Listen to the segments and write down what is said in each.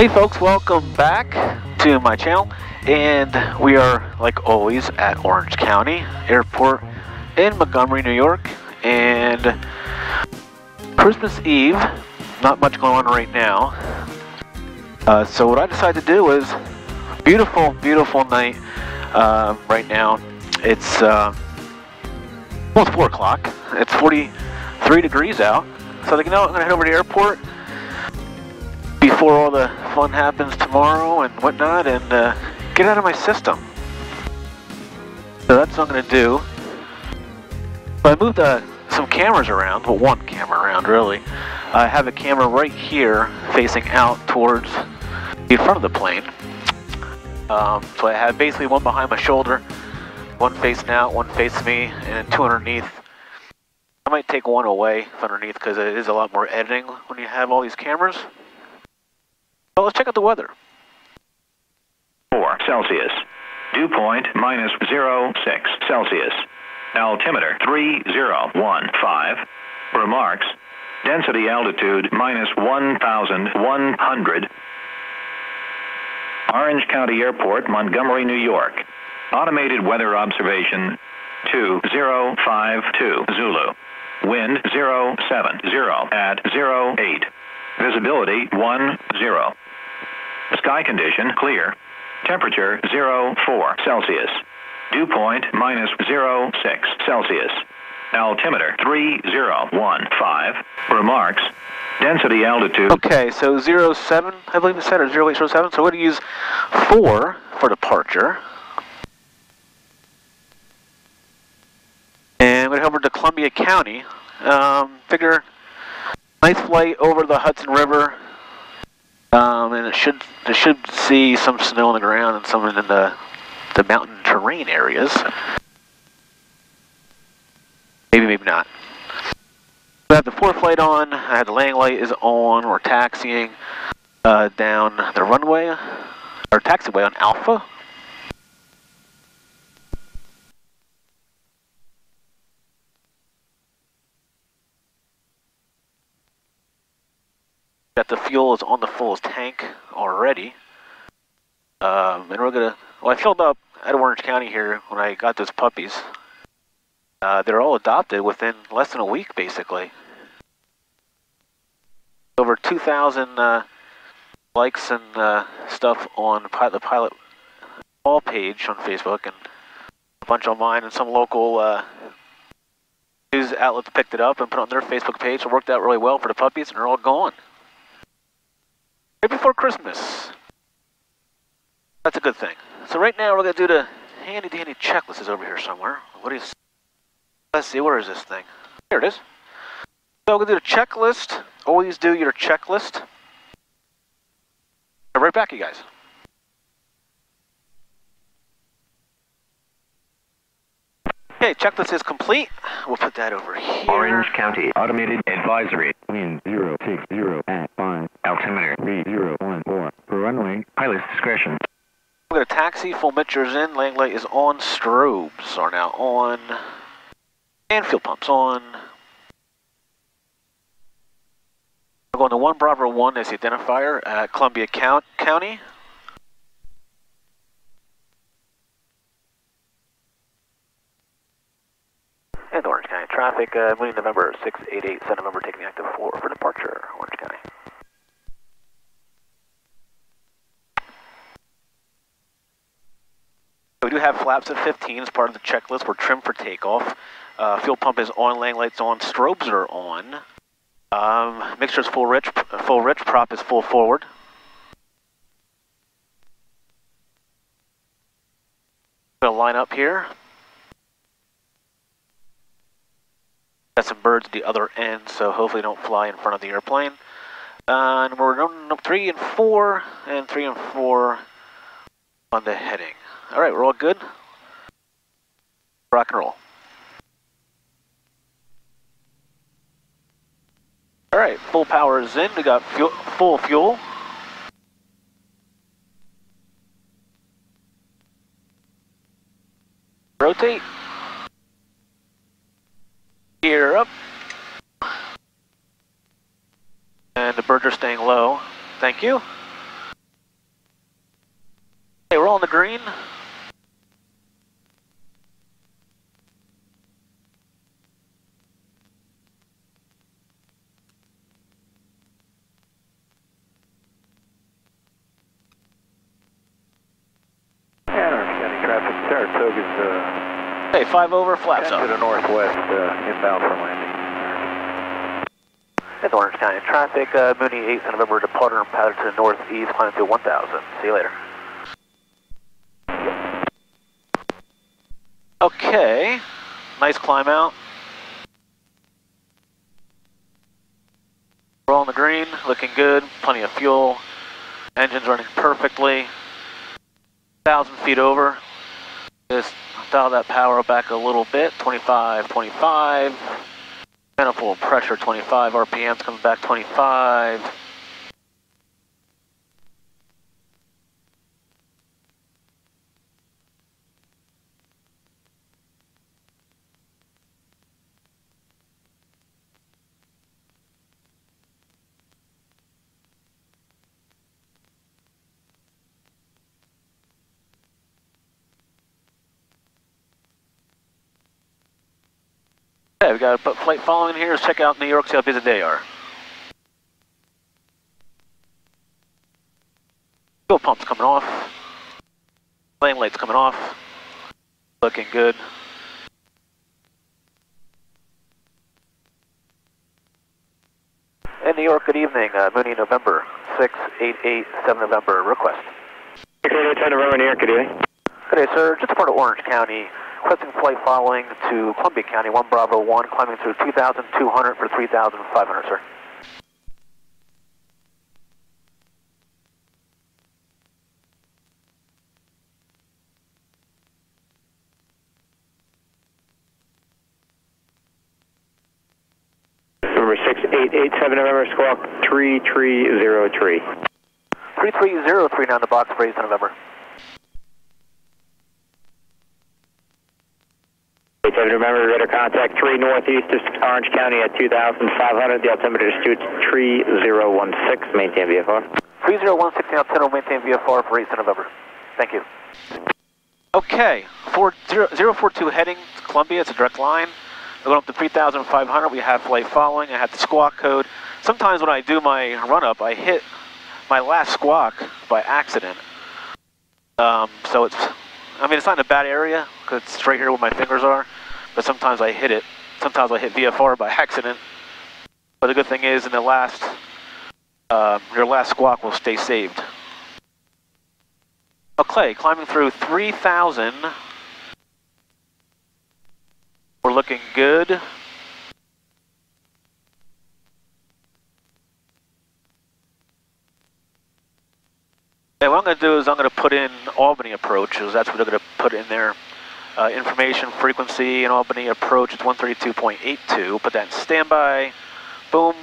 Hey folks, welcome back to my channel and we are like always at Orange County Airport in Montgomery, New York and Christmas Eve, not much going on right now. Uh, so what I decided to do is beautiful, beautiful night uh, right now. It's uh, almost 4 o'clock. It's 43 degrees out. So like, you know, I'm going to head over to the airport before all the fun happens tomorrow and whatnot and uh, get out of my system. So that's what I'm going to do. But I moved uh, some cameras around, well one camera around really. I have a camera right here facing out towards the front of the plane. Um, so I have basically one behind my shoulder, one facing out, one facing me, and two underneath. I might take one away underneath because it is a lot more editing when you have all these cameras. Well, let's check out the weather. 4 Celsius. Dew point minus 06 Celsius. Altimeter 3015. Remarks. Density altitude minus 1,100. Orange County Airport, Montgomery, New York. Automated weather observation 2052 Zulu. Wind 070 at 08. Visibility 10. Sky condition clear. Temperature 04 Celsius. Dew point minus 06 Celsius. Altimeter 3015. Remarks. Density altitude. Okay, so 07, I believe it said, or 0807. So we're going to use 4 for departure. And we're going to head over to Columbia County. Um, figure nice flight over the Hudson River. Um, and it should it should see some snow on the ground and some in the the mountain terrain areas. Maybe, maybe not. We have the ForeFlight on. I have the landing light is on. We're taxiing uh, down the runway or taxiway on Alpha. That the fuel is on the fullest tank already. Um, and we're gonna, well I filled up at Orange County here when I got those puppies. Uh, they're all adopted within less than a week basically. Over 2,000 uh, likes and uh, stuff on the pilot all page on Facebook and a bunch on mine and some local uh, news outlets picked it up and put it on their Facebook page. It worked out really well for the puppies and they're all gone right before Christmas. That's a good thing. So right now we're going to do the handy dandy checklist is over here somewhere. What is, let's see, where is this thing? Here it is. So we're going to do the checklist. Always do your checklist. I'll right back, you guys. Okay, checklist is complete. We'll put that over here. Orange County Automated Advisory. Wind 060 at 5. Altimeter. 3014. For runway. Pilot's discretion. We're going to taxi, full mixtures in, light is on, strobes are now on, and fuel pumps on. We're going to 1 Bravo 1 as the identifier at Columbia Count County. And Orange County traffic, uh, moving November 688, November taking active 4 for departure, Orange County. We do have flaps at 15 as part of the checklist. We're trimmed for takeoff. Uh, fuel pump is on, landing lights on, strobes are on. Um, mixture is full rich, full rich, prop is full forward. Gonna line up here. Got some birds at the other end, so hopefully don't fly in front of the airplane. Uh, and we're no, three and four, and three and four on the heading. All right, we're all good. rock and roll. All right, full power is in. We got fuel, full fuel. Rotate. Gear up. And the birds are staying low. Thank you. Okay, we're all in the green. And Orange County traffic, Saratoga's uh, Hey, five over, flaps 10 to the northwest, uh, inbound for landing. It's Orange County traffic, uh, Mooney 8th November departure and pattern to the northeast, climb to 1000. See you later. Okay, nice climb out. We're all in the green, looking good, plenty of fuel. Engine's running perfectly. 1,000 feet over. Just dial that power back a little bit, 25, 25. Manifold pressure 25, RPMs coming back 25. Okay, we've got a flight following here. Let's check out New York, see how busy they are. Fuel pump's coming off. Lane light's coming off. Looking good. In New York, good evening. Uh, Mooney, November 6887 November. Request. 6887 November, New York, good evening. Good day, sir. Just part of Orange County. Requesting flight following to Columbia County, 1 Bravo 1, climbing through 2,200 for 3,500, sir. November 6887 November, squawk 3303. 3303 down the box, raised in November. 87 November, radar contact 3 northeast of Orange County at 2500. The altimeter is 3016. Maintain VFR. 3016 altimeter, maintain VFR for raised in November. Thank you. Okay, four, zero, 042 heading to Columbia, it's a direct line. We're going up to 3,500, we have flight following, I have the squawk code. Sometimes when I do my run up, I hit my last squawk by accident. Um, so it's, I mean, it's not in a bad area, because it's right here where my fingers are, but sometimes I hit it. Sometimes I hit VFR by accident. But the good thing is, in the last, uh, your last squawk will stay saved. Okay, climbing through 3,000. We're looking good. Yeah, what I'm going to do is I'm going to put in Albany approach, because that's what they're going to put in there. Uh, information frequency and Albany approach is 132.82. Put that in standby. Boom.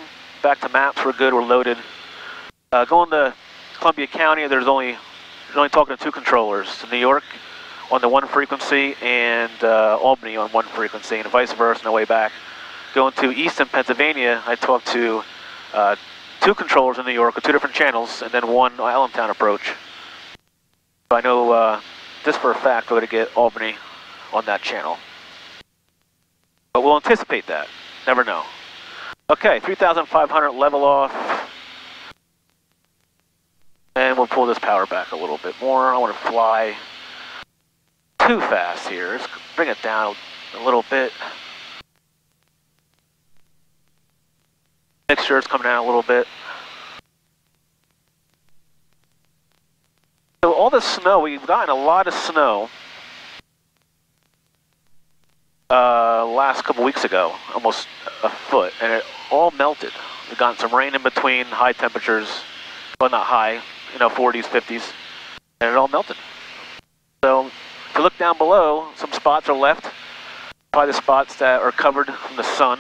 Back to maps. We're good. We're loaded. Uh, going to Columbia County, there's only you're only talking to two controllers. New York on the one frequency and uh, Albany on one frequency, and vice versa on the way back. Going to Easton, Pennsylvania, I talked to uh, two controllers in New York with two different channels, and then one Allentown approach. I know uh, this for a fact we're going to get Albany on that channel. But we'll anticipate that. Never know. Okay, 3,500 level off. And we'll pull this power back a little bit more. I want to fly too fast here. Let's bring it down a little bit. Make sure it's coming down a little bit. So all the snow, we've gotten a lot of snow uh, last couple weeks ago, almost a foot, and it all melted. We've gotten some rain in between, high temperatures, but not high, you know, 40s, 50s, and it all melted. So if you look down below, some spots are left. by the spots that are covered from the sun.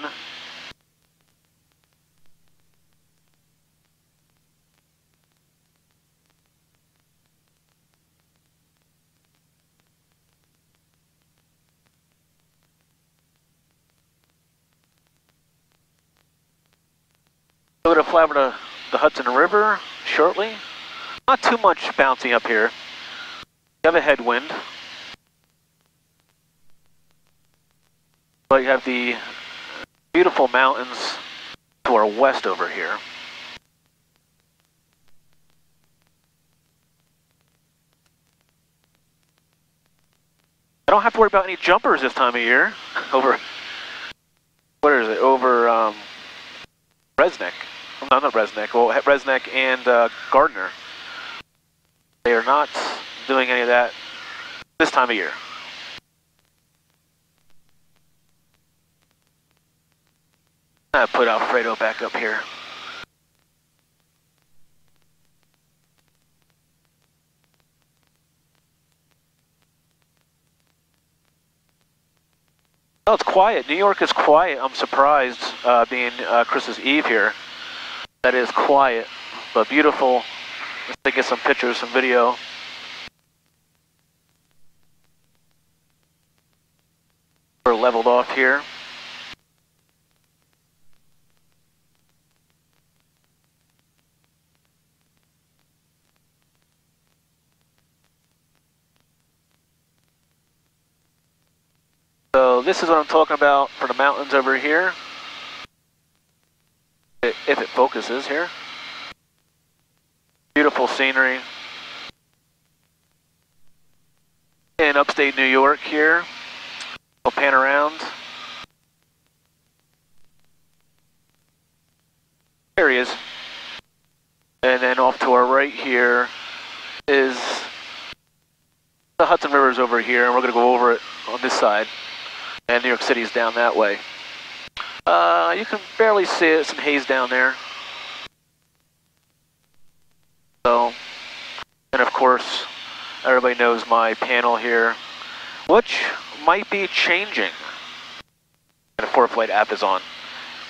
Go to fly over to the Hudson River shortly. Not too much bouncing up here. You have a headwind. But you have the beautiful mountains to our west over here. I don't have to worry about any jumpers this time of year over, what is it, over um, Resnick. No, not Resnick, well, Resnick and uh, Gardiner. They are not doing any of that this time of year. I put Alfredo back up here. Oh, it's quiet. New York is quiet. I'm surprised uh, being uh, Christmas Eve here. That is quiet, but beautiful. Let's get some pictures, some video. We're leveled off here. So this is what I'm talking about for the mountains over here. If it focuses here. Beautiful scenery. In upstate New York here. I'll pan around. There he is. And then off to our right here is the Hudson River is over here, and we're going to go over it on this side and New York City is down that way. Uh, you can barely see it, some haze down there. So, and of course, everybody knows my panel here, which might be changing. And a ForeFlight app is on.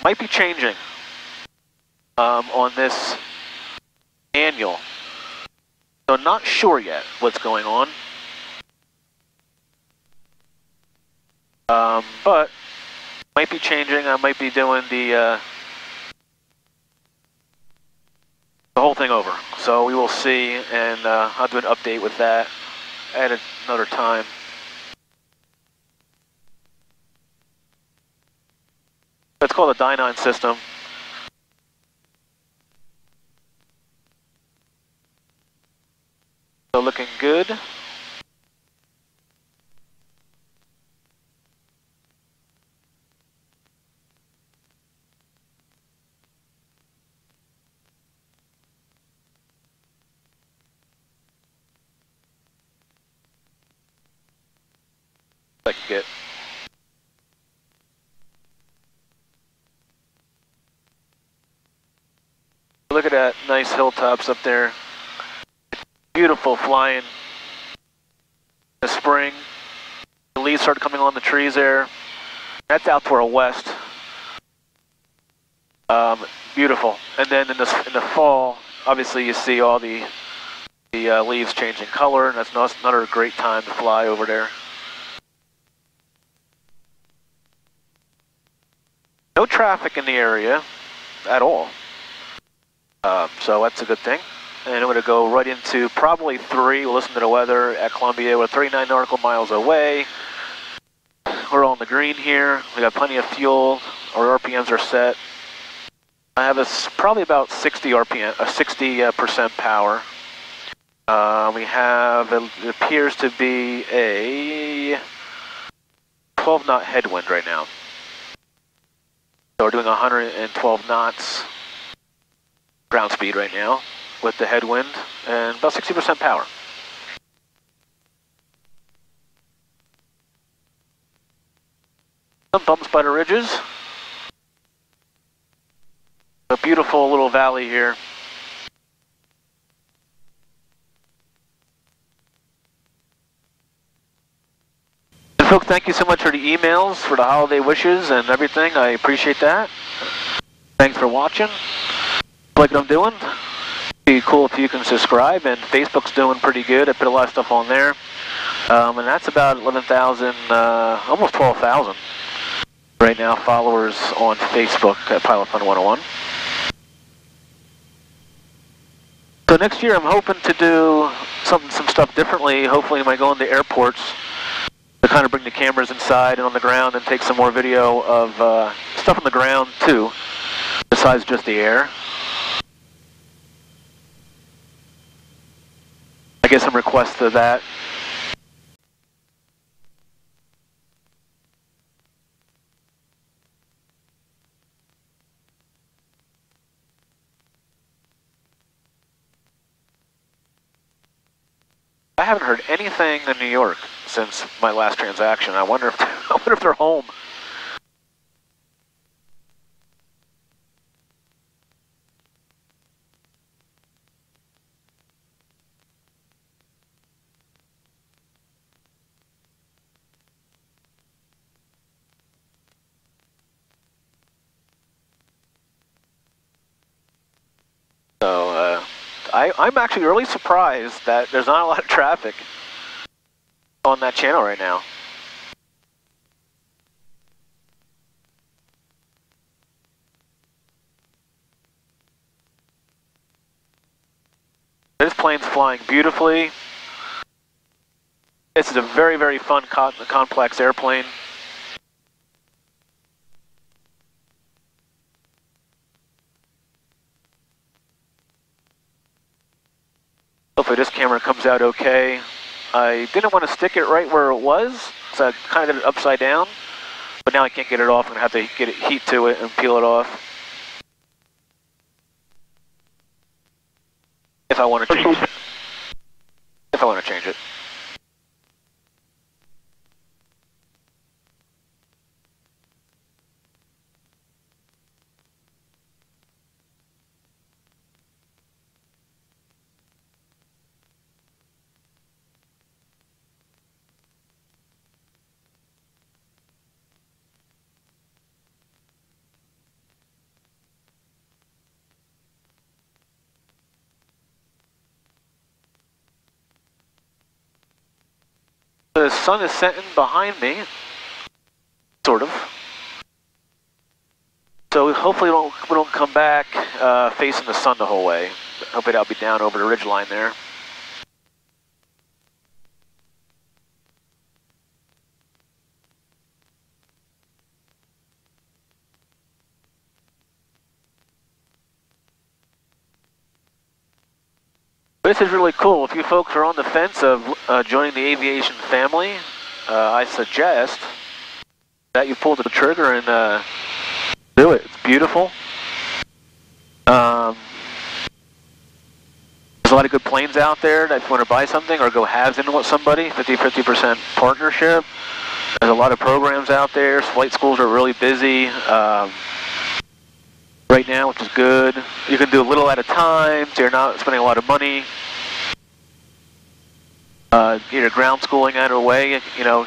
Might be changing um, on this annual. So not sure yet what's going on. Um, but might be changing. I might be doing the uh, the whole thing over. So we will see, and uh, I'll do an update with that at another time. It's called a Dynon system. So looking good. I can get. Look at that nice hilltops up there. Beautiful flying. The spring. The leaves start coming on the trees there. That's out to our west. Um, beautiful. And then in the, in the fall, obviously you see all the the uh, leaves changing color, and that's another great time to fly over there. No traffic in the area at all. Um, so that's a good thing. And I'm going to go right into probably three. We'll listen to the weather at Columbia. We're 39 nautical miles away. We're on the green here. We got plenty of fuel. Our RPMs are set. I have a, probably about 60 RPM, uh, 60 uh, percent power. Uh, we have, it appears to be a 12 knot headwind right now. So we're doing 112 knots ground speed right now with the headwind and about 60% power. Some bumps by the ridges. A beautiful little valley here. folks, thank you so much for the emails, for the holiday wishes and everything. I appreciate that. Thanks for watching. Like what I'm doing. Be cool if you can subscribe, and Facebook's doing pretty good. I put a lot of stuff on there. Um, and that's about 11,000, uh, almost 12,000 right now followers on Facebook at Pilot Fun 101. So next year I'm hoping to do some, some stuff differently. Hopefully I might go into airports to kind of bring the cameras inside and on the ground and take some more video of uh, stuff on the ground too, besides just the air. I get some requests of that. I haven't heard anything in New York since my last transaction. I wonder if I wonder if they're home. So uh, I, I'm actually really surprised that there's not a lot of traffic on that channel right now. This plane's flying beautifully. This is a very, very fun co complex airplane. Hopefully this camera comes out okay. I didn't want to stick it right where it was, so I kind of did it upside down. But now I can't get it off. I'm going to have to get it, heat to it and peel it off. If I want to change it. If I want to change it. Sun is setting behind me, sort of. So hopefully we don't, we don't come back uh, facing the sun the whole way. Hopefully I'll be down over the ridge line there. This is really cool. If you folks are on the fence of uh, joining the aviation family, uh, I suggest that you pull the trigger and uh, do it. It's beautiful. Um, there's a lot of good planes out there that if you want to buy something or go halves in with somebody, 50-50% partnership. There's a lot of programs out there. Flight schools are really busy. Um, right now, which is good. You can do a little at a time, so you're not spending a lot of money. Uh, your ground schooling out of way, you know,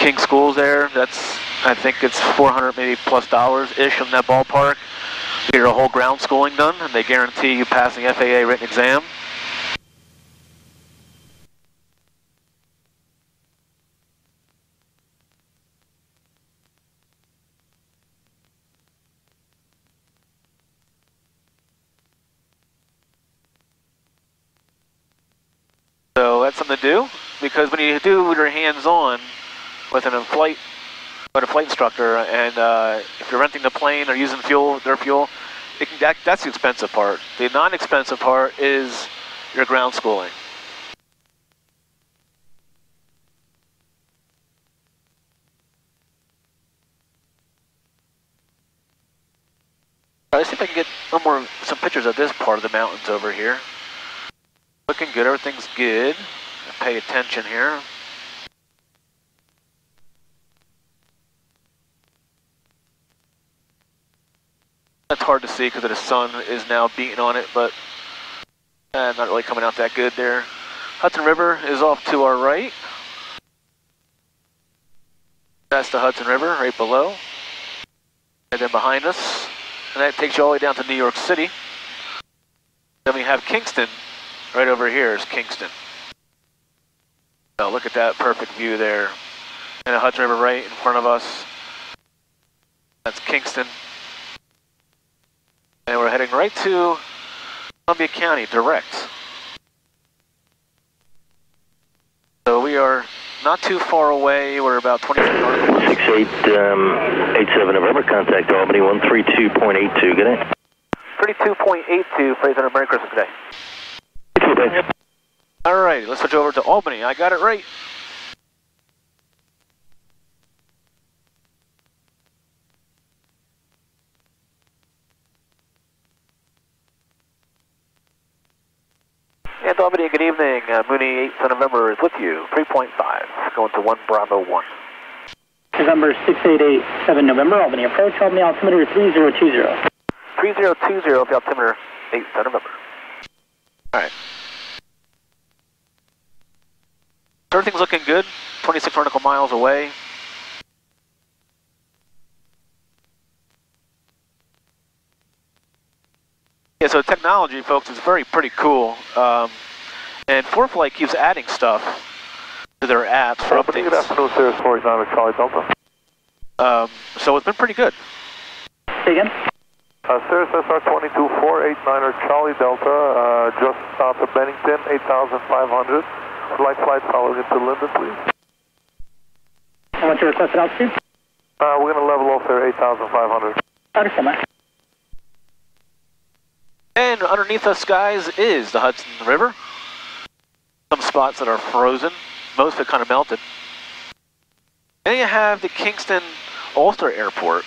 King Schools there, that's, I think it's 400 maybe plus dollars-ish in that ballpark. Get your whole ground schooling done, and they guarantee you passing FAA written exam. That's something to do, because when you do your hands-on with an flight, with a flight instructor, and uh, if you're renting the plane or using fuel, their fuel, that, that's the expensive part. The non-expensive part is your ground schooling. Let's see if I can get some more, some pictures of this part of the mountains over here. Looking good, everything's good. Pay attention here. That's hard to see because the sun is now beating on it, but uh, not really coming out that good there. Hudson River is off to our right. That's the Hudson River right below. And then behind us, and that takes you all the way down to New York City. Then we have Kingston, right over here is Kingston. So look at that perfect view there. And the Hudson River right in front of us. That's Kingston. And we're heading right to Columbia County, direct. So we are not too far away. We're about 26 nautical miles. 68, um, 87 November, contact Albany 132.82, good day. 32.82, Fraser, Merry Christmas today. Two days. All right, let's switch over to Albany. I got it right. And Albany, good evening. Uh, Mooney 8th of November is with you. 3.5, going to 1 Bravo 1. November 6887 November, Albany approach, Albany altimeter 3020. 3020 for altimeter 8th of November. All right. So everything's looking good. 26 nautical miles away. Yeah, so technology, folks, is very pretty cool. Um, and ForeFlight keeps adding stuff to their apps for updates. afternoon, Cirrus 49 Charlie Delta. Um, so it's been pretty good. Say again? Uh, Cirrus SR 22489er Charlie Delta, uh, just south of Bennington, 8500. Would like flight following into Linden, please. And what's your requested altitude? Uh, we're going to level off there, 8500. Understand that. And underneath us, guys, is the Hudson River. Some spots that are frozen, most of it kind of melted. Then you have the Kingston Ulster Airport,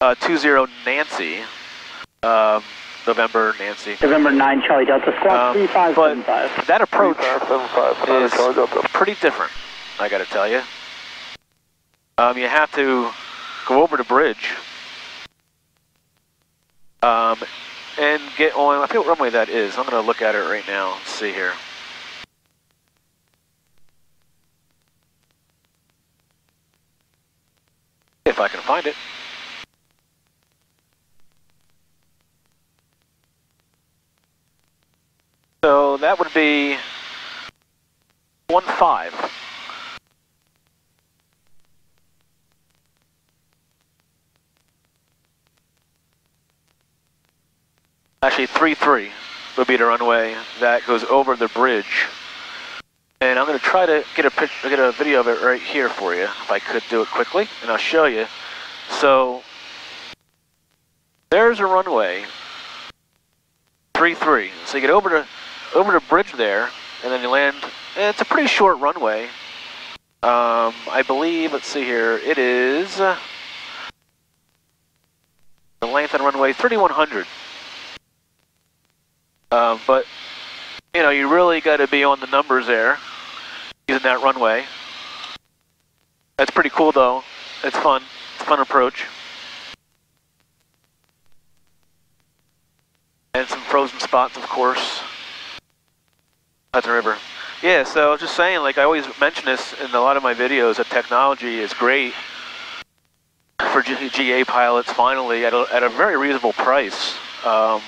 uh, 20 Nancy, um, November Nancy. November 9 Charlie Delta Squawk Um, 3575. That approach 3575, is Charlie Delta. pretty different, I gotta tell you. Um, you have to go over the bridge um, and get on, I forget what runway that is. I'm gonna look at it right now, Let's see here. If I can find it. So that would be one five. Actually, three three would be the runway that goes over the bridge. And I'm going to try to get a picture, get a video of it right here for you, if I could do it quickly, and I'll show you. So there's a runway, three three. So you get over the over the bridge there, and then you land. and It's a pretty short runway. Um, I believe. Let's see here. It is uh, the length of runway 3100. Um, but you know, you really got to be on the numbers there, using that runway. That's pretty cool, though. It's fun. It's a fun approach. And some frozen spots, of course. Hudson River. Yeah, so I was just saying, like I always mention this in a lot of my videos, that technology is great for G- GA pilots finally at a, at a very reasonable price. Um,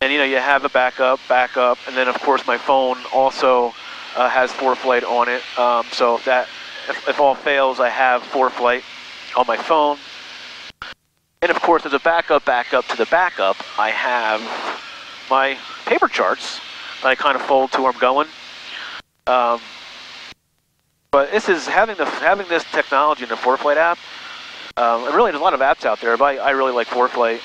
and you know, you have a backup, backup, and then of course my phone also uh, has ForeFlight on it. Um, so if that, if, if all fails, I have ForeFlight on my phone. And of course, as a backup, backup to the backup, I have my paper charts I kind of fold to where I'm going. Um, but this is having the having this technology in the ForeFlight app. Um, and really, there's a lot of apps out there, but I, I really like ForeFlight.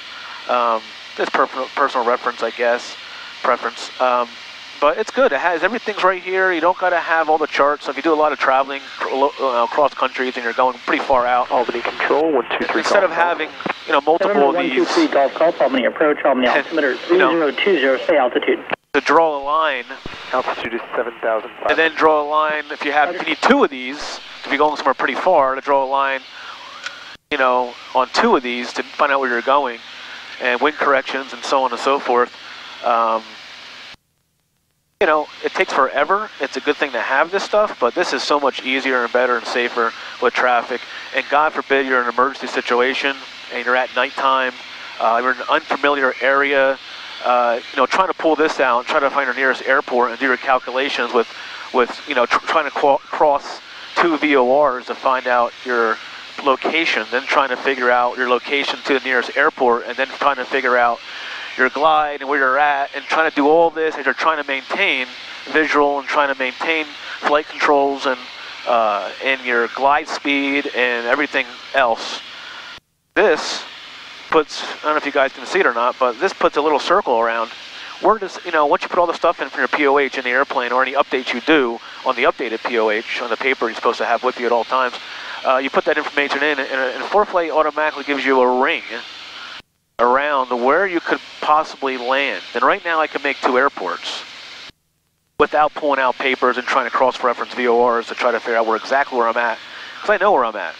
Um, just per personal reference, I guess, preference. Um, but it's good. It has everything's right here. You don't got to have all the charts. So if you do a lot of traveling uh, across countries and you're going pretty far out, Albany Control, 123 instead of having you know multiple November of these 123 Golf Golf, Albany approach, Albany altimeter You know. 3020, stay altitude. To draw a line Altitude is 7,500. and then draw a line. If you have, if you need two of these, to you're going somewhere pretty far, to draw a line, you know, on two of these to find out where you're going, and wind corrections and so on and so forth. Um, you know, it takes forever. It's a good thing to have this stuff, but this is so much easier and better and safer with traffic. And God forbid you're in an emergency situation and you're at nighttime, uh, you're in an unfamiliar area, uh, you know, trying to pull this out, try to find your nearest airport and do your calculations with, with you know, tr trying to cross two VORs to find out your location, then trying to figure out your location to the nearest airport, and then trying to figure out your glide and where you're at, and trying to do all this as you're trying to maintain visual and trying to maintain flight controls and uh, and your glide speed and everything else. This puts, I don't know if you guys can see it or not, but this puts a little circle around where does, you know, once you put all the stuff in from your POH in the airplane or any updates you do on the updated POH on the paper you're supposed to have with you at all times, uh, you put that information in and, and ForeFlight automatically gives you a ring around where you could possibly land. And right now I can make two airports without pulling out papers and trying to cross-reference VORs to try to figure out where exactly where I'm at, because I know where I'm at.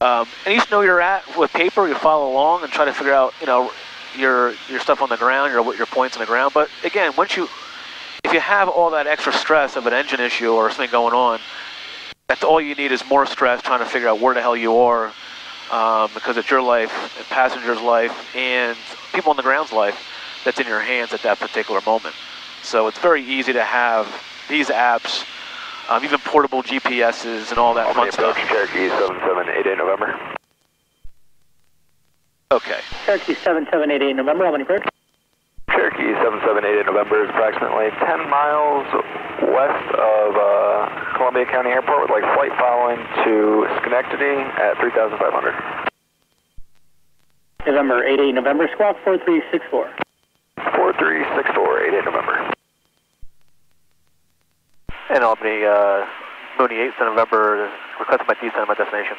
Um, and you just know you're at with paper, you follow along and try to figure out, you know, your your stuff on the ground, your your points on the ground. But again, once you, if you have all that extra stress of an engine issue or something going on, that's all you need is more stress trying to figure out where the hell you are, um, because it's your life, and passenger's life, and people on the ground's life that's in your hands at that particular moment. So it's very easy to have these apps, um, even portable GPSs and all that fun stuff. Cherokee 7788 November. Okay. Cherokee 7788 November, Albany Bridge. Cherokee 7788 November is approximately 10 miles west of uh, Columbia County Airport with like flight following to Schenectady at 3,500. November 88 November, squawk 4364. 4364, 88 November. And Albany, uh, Mooney 8 November, request my descent at my destination.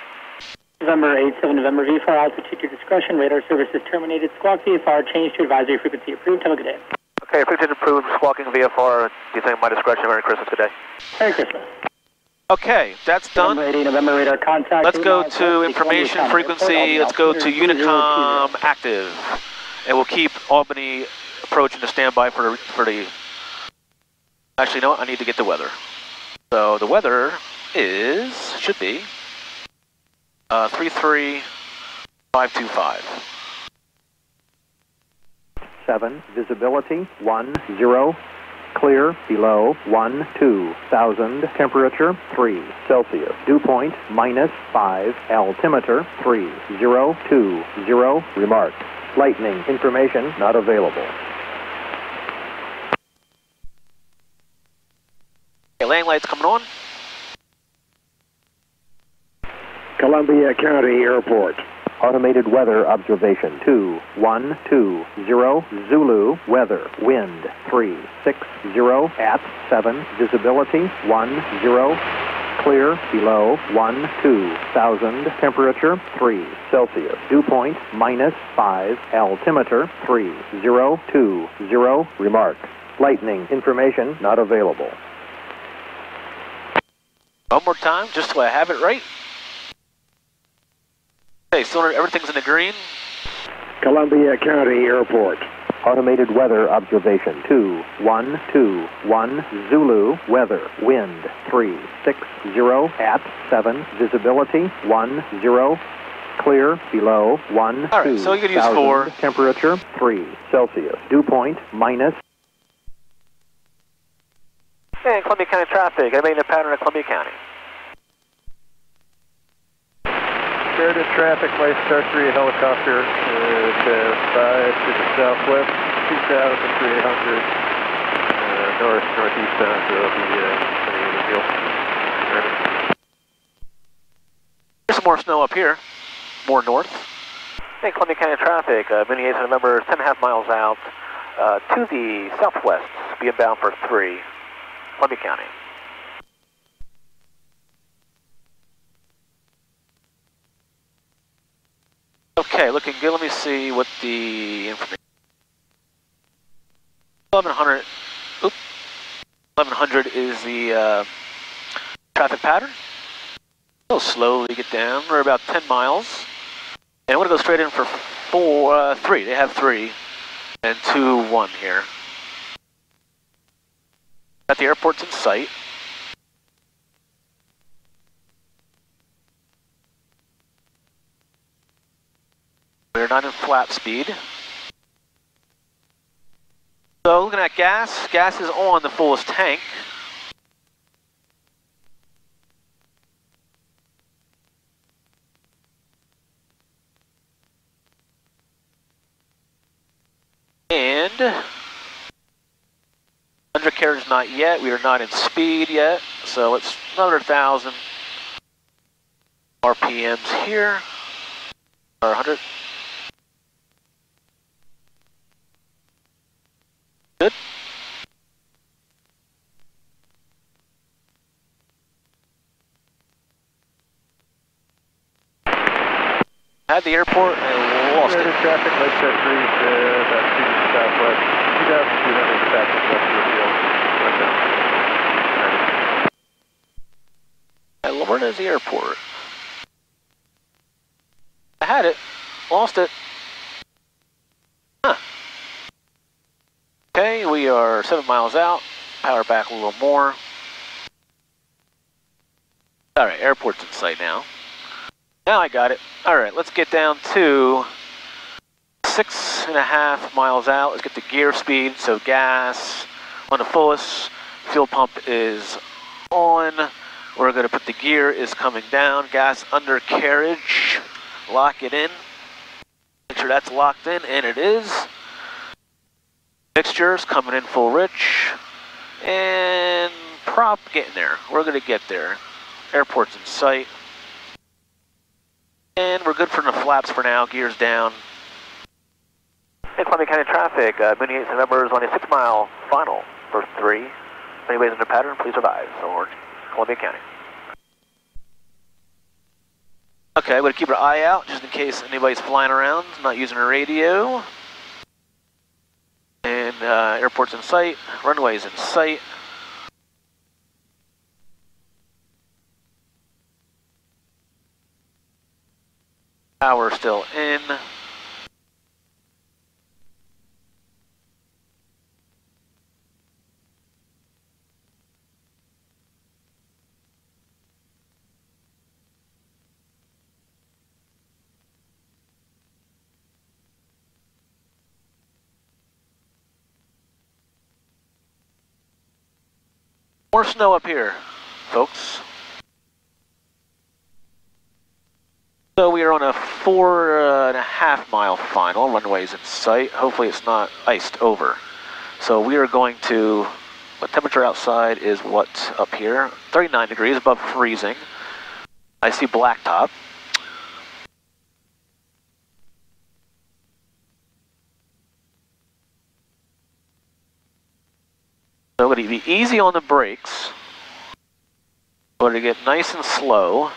November 87 November VFR altitude to your discretion. Radar service is terminated. Squawk VFR change to advisory frequency approved. Have a good day. Okay, frequency approved. Squawking VFR. Descending my discretion. Merry Christmas. Good day. Merry Christmas. Okay, that's done. November 80 November radar contact. Let's go to information frequency. Let's go to Unicom active. And we'll keep Albany approaching to standby for the, for the... Actually, what? I need to get the weather. So the weather is, should be, uh, 33525. 7, visibility, 1, 0, clear, below, 1, two, thousand, temperature, 3, Celsius, dew point, minus 5, altimeter, 3, 0, 2, 0, remark. Lightning, information not available. Okay, landing lights coming on. Columbia County Airport. Automated weather observation 2, 1, 2, 0, Zulu, weather, wind 3, 6, 0, at 7, visibility 1, 0, clear, below 1, 2, 1000, temperature 3, Celsius, dew point minus 5, altimeter 3, 0, 2, 0, remark. Lightning, information not available. One more time, just so I have it right. Okay, cylinder, everything's in the green. Columbia County Airport. Automated weather observation 2, 1, 2, 1, Zulu, weather, wind 3, 6, 0, at 7, visibility 1, 0, clear, below 1, All right, 2, so you could use 4. temperature 3, Celsius, dew point minus. Hey, Columbia County traffic, I'm made a pattern of Columbia County. Meredith traffic, by Star 3 helicopter, uh, 5 to the southwest, 2,300 uh, north, northeast bound, so it'll be uh, deal. There's some more snow up here, more north. Hey, Columbia County traffic, uh, Mini 8 November, 10 and a half miles out uh, to the southwest, being bound for 3, Columbia County. Okay, looking good. Let me see what the information. 1100. Oop. 1100 is the uh, traffic pattern. We'll slowly get down. We're about 10 miles. And going to go straight in for four, uh, three. They have three. And two, one here. At the airport's in sight. We're not in flap speed. So looking at gas, gas is on the fullest tank. And undercarriage not yet. We are not in speed yet. So it's another thousand RPMs here. Or 100. Good. At the airport and lost it. traffic, set 3, uh, about 2 to the southwest, 2,200 passing west of the field. West down. Lorna's the airport. I had it, lost it. Huh. Okay, we are seven miles out. Power back a little more. All right, airport's in sight now. Now I got it. All right, let's get down to six and a half miles out. Let's get the gear speed. So gas on the fullest. Fuel pump is on. We're going to put the gear is coming down. Gas undercarriage. Lock it in. Make sure that's locked in, and it is. Mixtures coming in full rich. And prop getting there. We're going to get there. Airport's in sight. And we're good for the flaps for now. Gears down. Hey, Columbia County traffic. Uh, Mooney 8 November is on a six mile final for three. If anybody's in a pattern, please advise. Or Columbia County. Okay, to keep an eye out just in case anybody's flying around, not using a radio. And uh, airport's in sight, runway's in sight. Power still in. More snow up here, folks. So we are on a four uh, and a half mile final. Runway's in sight. Hopefully it's not iced over. So we are going to, the temperature outside is what's up here? 39 degrees above freezing. I see blacktop. Be easy on the brakes. Going to get nice and slow.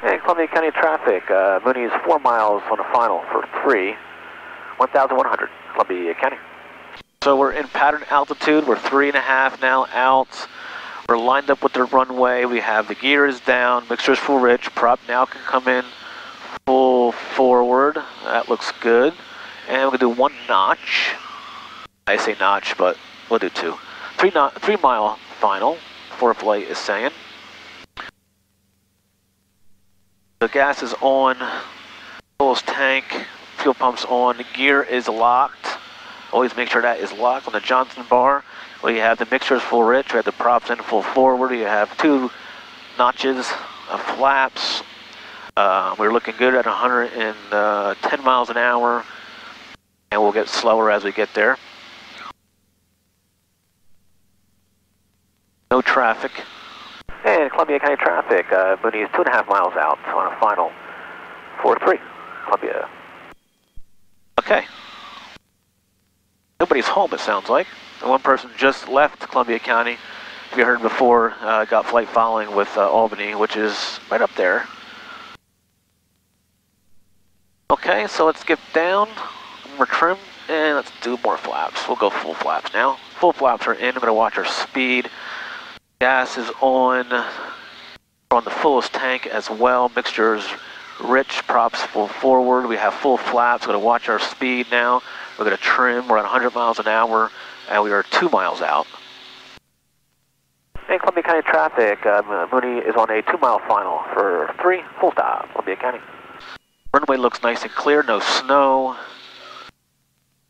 Hey, Columbia County traffic. Uh, Mooney is four miles on the final for three. 1,100, Columbia County. So we're in pattern altitude. We're three and a half now out. We're lined up with the runway. We have the gear is down. Mixture is full rich. Prop now can come in full forward. That looks good. And going to do one notch. I say notch, but we'll do two. Three, no three mile final, ForeFlight is saying. The gas is on, fullest tank, fuel pump's on, the gear is locked. Always make sure that is locked on the Johnson bar. We have the mixtures full rich, we have the props in full forward, you have two notches of flaps. Uh, we're looking good at 110 miles an hour, and we'll get slower as we get there. No traffic. And Columbia County traffic, uh, Mooney is two and a half miles out on a final 4-3, Columbia. Okay. Nobody's home, it sounds like. And one person just left Columbia County. If you heard before, uh, got flight following with uh, Albany, which is right up there. Okay, so let's get down. We're trim, and let's do more flaps. We'll go full flaps now. Full flaps are in. I'm going to watch our speed. Gas is on. We're on the fullest tank as well. Mixture is rich, props full forward. We have full flaps. We're going to watch our speed now. We're going to trim. We're at 100 miles an hour, and we are two miles out. And Columbia County traffic, uh, Mooney is on a two mile final for three, full stop, Columbia County. Runway looks nice and clear, no snow.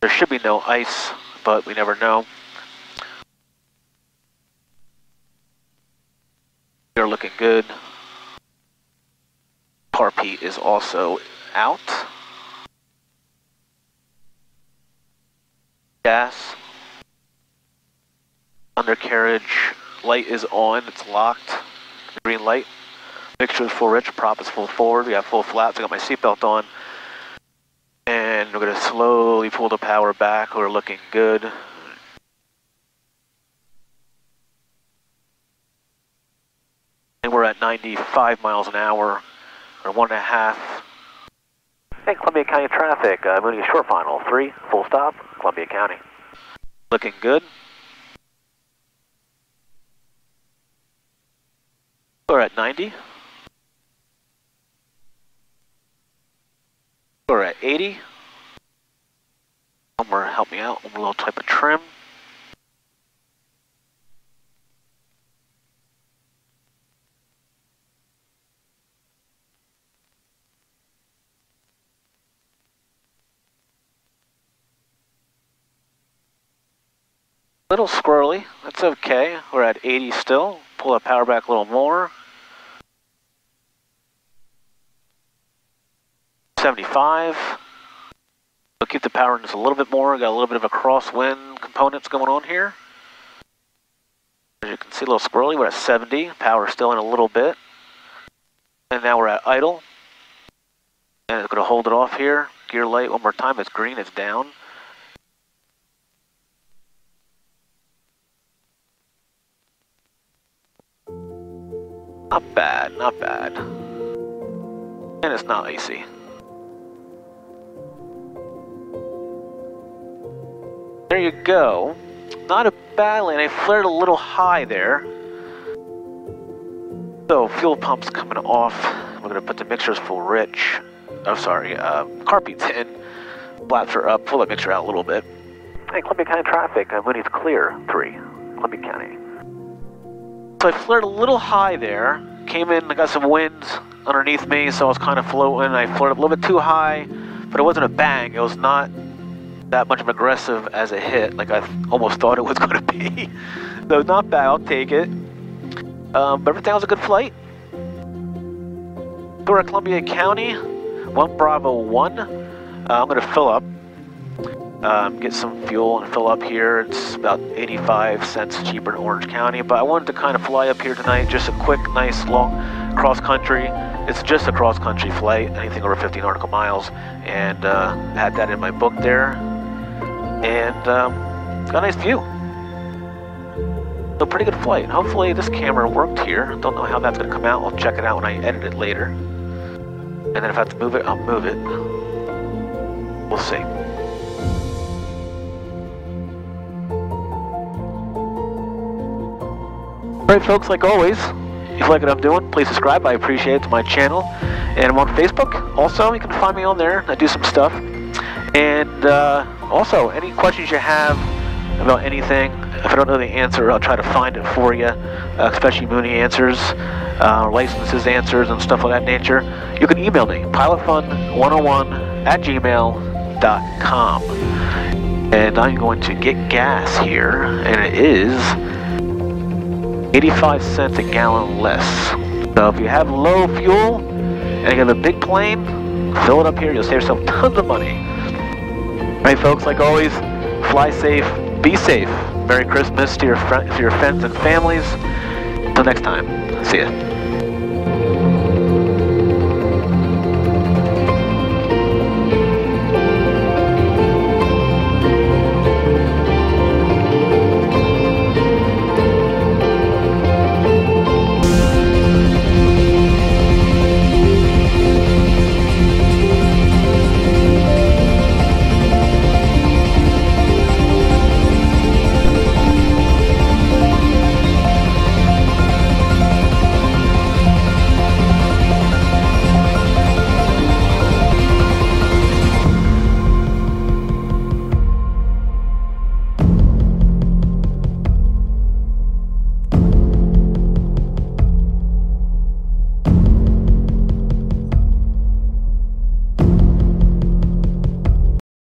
There should be no ice, but we never know. They're looking good. Carb heat is also out. Gas. Undercarriage light is on, it's locked. Green light. Mixture is full rich, prop is full forward. We have full flaps. I got my seatbelt on. And we're to slowly pull the power back. We're looking good. And we're at 95 miles an hour, or one and a half. Hey, Columbia County traffic, uh, Mooney a short final, three, full stop, Columbia County. Looking good. We're at 90. We're at 80. Somewhere help me out, one little type of trim. Little squirrely, that's okay. We're at 80 still. Pull that power back a little more. 75. We'll keep the power just a little bit more. Got a little bit of a crosswind components going on here. As you can see, a little squirrely. We're at 70. Power still in a little bit. And now we're at idle. And it's going to hold it off here. Gear light one more time. It's green. It's down. Not bad, not bad. And it's not icy. There you go. Not a bad land. I flared a little high there. So fuel pump's coming off. We're gonna put the mixtures full rich. Oh, sorry, uh, carb heat's in. Flaps are up. Pull that mixture out a little bit. Hey, Columbia County traffic. I'm uh, Mooney's clear. Three. Columbia County. So I flared a little high there. Came in, I got some wind underneath me, so I was kind of floating. I flared a little bit too high, but it wasn't a bang. It was not that much of aggressive as a hit, like I almost thought it was going to be. so not bad, I'll take it. Um, but everything was a good flight. We're Columbia County, 1 Bravo 1. Uh, I'm going to fill up, um, get some fuel and fill up here. It's about 85 cents cheaper in Orange County, but I wanted to kind of fly up here tonight, just a quick, nice, long cross country. It's just a cross country flight, anything over 15 nautical miles, and uh, had that in my book there and um, got a nice view. So pretty good flight. Hopefully this camera worked here. Don't know how that's going to come out. I'll check it out when I edit it later. And then if I have to move it, I'll move it. We'll see. Alright folks, like always, if you like what I'm doing, please subscribe. I appreciate it to my channel. And I'm on Facebook. Also, you can find me on there. I do some stuff. And uh, also, any questions you have about anything, if I don't know the answer, I'll try to find it for you, uh, especially Mooney answers, uh, licenses answers, and stuff of that nature. You can email me, pilotfun101 at gmail.com. And I'm going to get gas here, and it is 85 cents a gallon less. So if you have low fuel and you have a big plane, fill it up here, you'll save yourself tons of money. All right, folks, like always, fly safe, be safe. Merry Christmas to your, to your friends and families. Until next time, see ya.